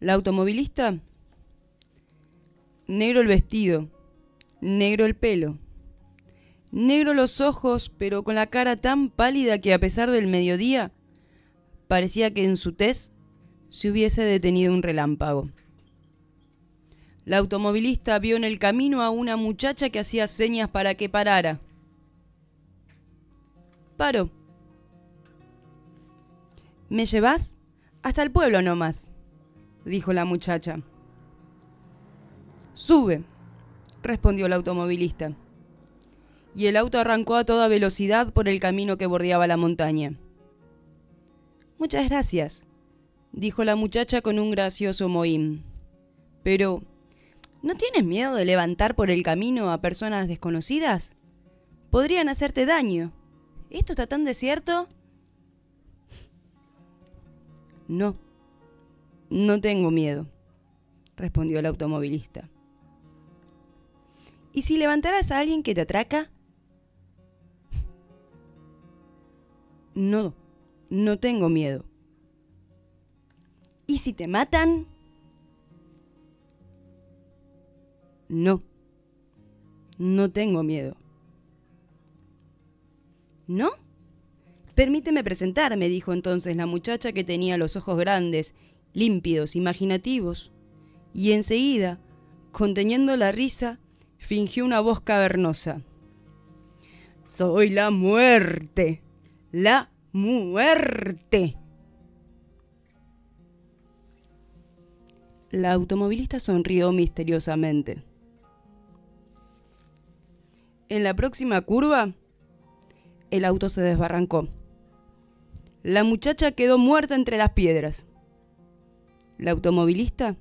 La automovilista, negro el vestido, negro el pelo, negro los ojos, pero con la cara tan pálida que a pesar del mediodía, parecía que en su tez se hubiese detenido un relámpago. La automovilista vio en el camino a una muchacha que hacía señas para que parara. Paró. ¿Me llevas? Hasta el pueblo nomás, dijo la muchacha. Sube, respondió el automovilista. Y el auto arrancó a toda velocidad por el camino que bordeaba la montaña. Muchas gracias, dijo la muchacha con un gracioso mohín. Pero, ¿no tienes miedo de levantar por el camino a personas desconocidas? Podrían hacerte daño. ¿Esto está tan desierto? No, no tengo miedo, respondió el automovilista. ¿Y si levantaras a alguien que te atraca? No, no tengo miedo. ¿Y si te matan? No, no tengo miedo. ¿No? Permíteme presentarme, dijo entonces la muchacha que tenía los ojos grandes, límpidos, imaginativos, y enseguida, conteniendo la risa, fingió una voz cavernosa. Soy la muerte, la muerte. La automovilista sonrió misteriosamente. En la próxima curva, el auto se desbarrancó. La muchacha quedó muerta entre las piedras. La automovilista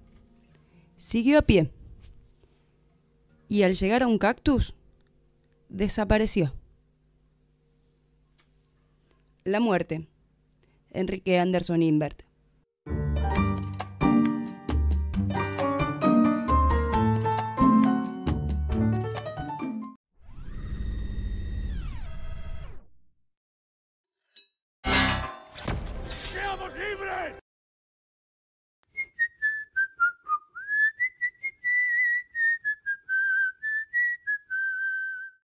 siguió a pie y al llegar a un cactus desapareció. La muerte. Enrique Anderson Invert.